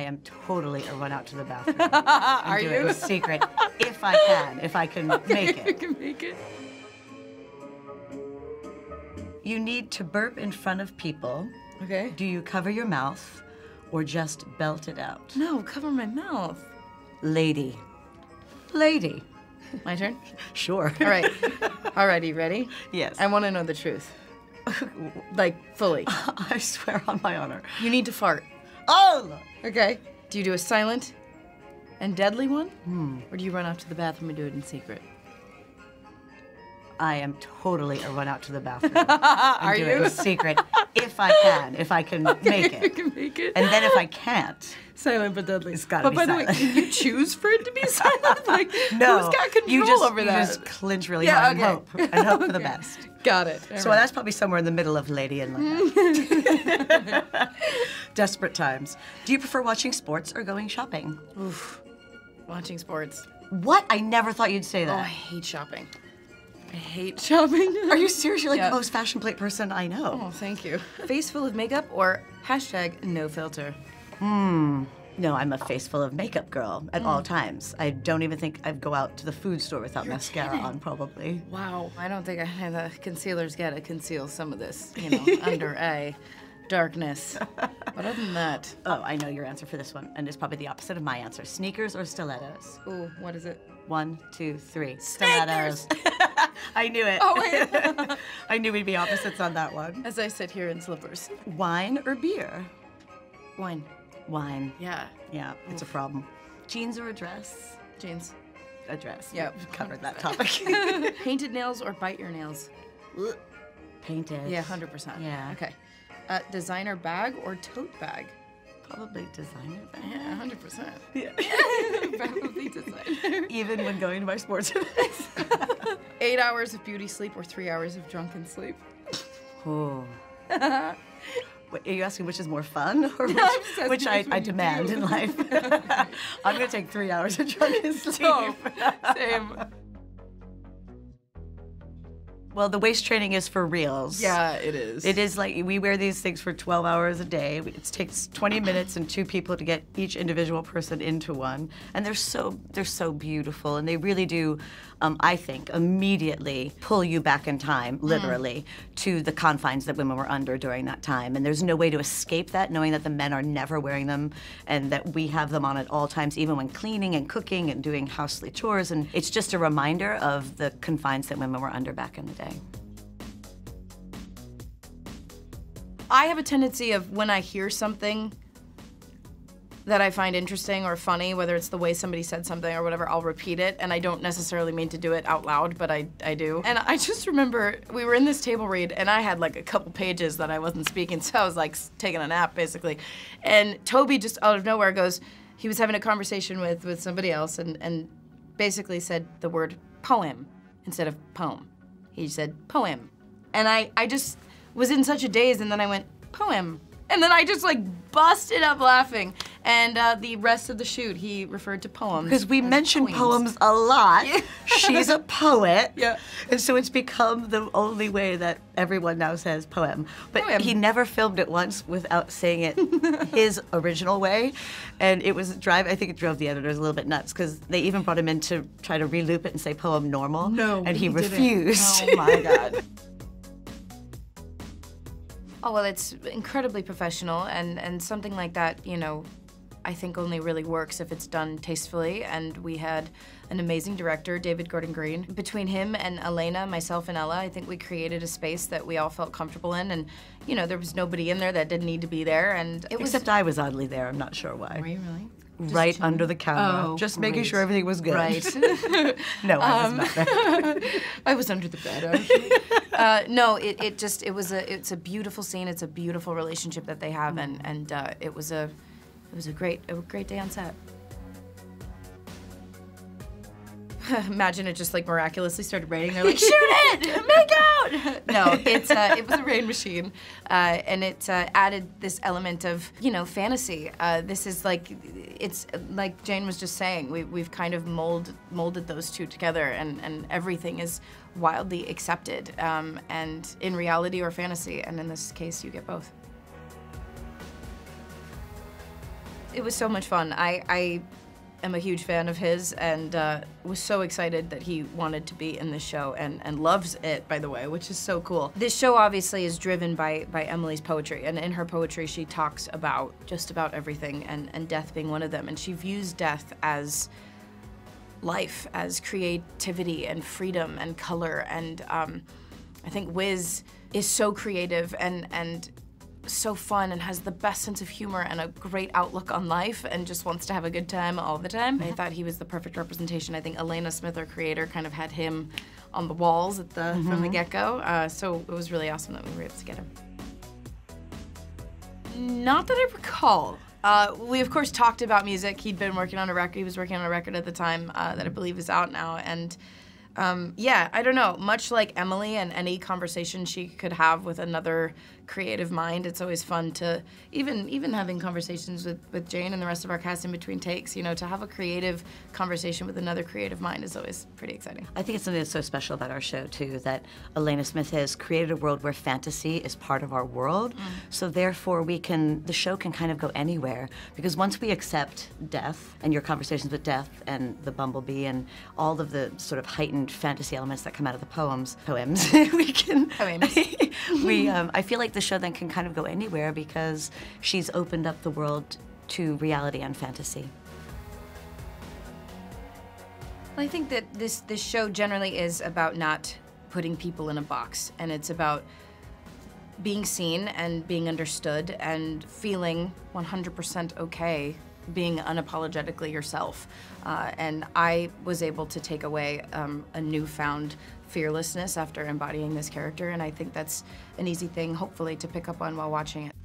I am totally a run out to the bathroom. Are do you? It in secret, if I can, if I can make You it. can make it. You need to burp in front of people. Okay. Do you cover your mouth or just belt it out? No, cover my mouth. Lady. Lady. My turn? Sure. All right. Alrighty, ready? Yes. I want to know the truth. Like, fully. I swear on my honor. You need to fart. Oh, Lord. Okay. Do you do a silent and deadly one? Hmm. Or do you run out to the bathroom and do it in secret? I am totally a run out to the bathroom. Are and do it in secret, I can, if I can make it. can make it. And then if I can't, silent but deadly. It's gotta but be by the way, can you choose for it to be silent? Like, no. who's got control you just, over you that? just clinch really Yeah, hard okay. and hope, and hope for the best. Got it. So that's probably somewhere in the middle of Lady and Ladette. Desperate times. Do you prefer watching sports or going shopping? Oof. Watching sports. What? I never thought you'd say that. Oh, I hate shopping. I hate shopping. Are you serious? You're like the most fashion plate person I know. Oh, thank you. Face full of makeup or hashtag no filter. Hmm. No, I'm a face full of makeup girl at Mm. all times. I don't even think I'd go out to the food store without mascara on, probably. Wow. I don't think I have the concealers got to conceal some of this, you know, under a darkness. But other than that, Oh, I know your answer for this one, and it's probably the opposite of my answer. Sneakers or stilettos? ooh, what is it? One, two, three. Stilettos. I knew it. Oh, wait. I knew we'd be opposites on that one. As I sit here in slippers. Wine or beer? Wine. Wine. Yeah. Yeah, it's a problem. Jeans or a dress? Jeans. A dress. Yep. We've covered that topic. Painted nails or bite your nails? Painted. Yeah, 100%. Yeah. Okay. Uh, designer bag or tote bag? Probably designer bag. Yeah, 100%. Yeah. Probably designer. Even when going to my sports events. Eight hours of beauty sleep or three hours of drunken sleep? Oh. Wait, are you asking which is more fun or which, asking which I, I demand do. in life? I'm gonna take three hours of drunken sleep. Oh, same. Well, the waist training is for reals. Yeah, it is. It is like we wear these things for 12 hours a day. It takes 20 minutes and two people to get each individual person into one, and they're so they're so beautiful, and they really do, um, I think, immediately pull you back in time, literally, to the confines that women were under during that time. And there's no way to escape that, knowing that the men are never wearing them, and that we have them on at all times, even when cleaning and cooking and doing housely chores. And it's just a reminder of the confines that women were under back in the day. I have a tendency of when I hear something that I find interesting or funny, whether it's the way somebody said something or whatever, I'll repeat it. And I don't necessarily mean to do it out loud, but I, I do. And I just remember we were in this table read, and I had like a couple pages that I wasn't speaking, so I was like taking a nap basically. And Toby just out of nowhere goes, he was having a conversation with, with somebody else and, and basically said the word poem instead of poem. He said poem. And I, I just was in such a daze, and then I went, poem. And then I just like busted up laughing. And uh, the rest of the shoot, he referred to poems. Because we as mention poems. poems a lot. She's a poet. Yeah. And so it's become the only way that everyone now says poem. But Poem. he never filmed it once without saying it his original way. And it was drive I think it drove the editors a little bit nuts because they even brought him in to try to reloop it and say poem normal. No, And he, he didn't. refused. Oh my god. Oh well, it's incredibly professional, and and something like that, you know, I think only really works if it's done tastefully. And we had an amazing director, David Gordon Green. Between him and Alena, myself and Ella, I think we created a space that we all felt comfortable in, and you know, there was nobody in there that didn't need to be there, and it was. Except I was oddly there. I'm not sure why. Were you really? Right under the camera. Oh, just making great. sure everything was good. Right. no, I was not there. I was under the bed. actually. uh, no, it, it just it was a it's a beautiful scene. It's a beautiful relationship that they have, and and uh, it was a it was a great a great day on set. Imagine it just like miraculously started raining. They're like, shoot it, make out. No, it's uh, it was a rain machine, uh, and it uh, added this element of you know fantasy. Uh, this is like it's like Jane was just saying. We we've kind of mold molded those two together, and and everything is wildly accepted, um, and in reality or fantasy. And in this case, you get both. It was so much fun. I, I am a huge fan of his and uh, was so excited that he wanted to be in this show and, and loves it, by the way, which is so cool. This show obviously is driven by, by Emily's poetry, and in her poetry she talks about just about everything, and, and death being one of them. And she views death as life, as creativity and freedom and color. And um, I think Wiz is so creative and, and so fun and has the best sense of humor and a great outlook on life and just wants to have a good time all the time. I thought he was the perfect representation. I think Alena Smith, our creator, kind of had him on the walls at the mm -hmm. from the mm-hmm. get-go. Uh, so it was really awesome that we were able to get him. Not that I recall. Uh, we of course talked about music. He'd been working on a record. He was working on a record at the time uh, that I believe is out now, and um, yeah, I don't know. Much like Emily and any conversation she could have with another creative mind, it's always fun to even even having conversations with, with Jane and the rest of our cast in between takes. You know, to have a creative conversation with another creative mind is always pretty exciting. I think it's something that's so special about our show too that Alena Smith has created a world where fantasy is part of our world. Mm. So therefore, we can the show can kind of go anywhere because once we accept death and your conversations with death and the bumblebee and all of the sort of heightened fantasy elements that come out of the poems, poems, we can. Poems. we, um, I feel like the show then can kind of go anywhere because she's opened up the world to reality and fantasy. Well, I think that this this show generally is about not putting people in a box, and it's about being seen and being understood and feeling 100% okay being unapologetically yourself. Uh, and I was able to take away um, a newfound fearlessness after embodying this character, and I think that's an easy thing, hopefully, to pick up on while watching it.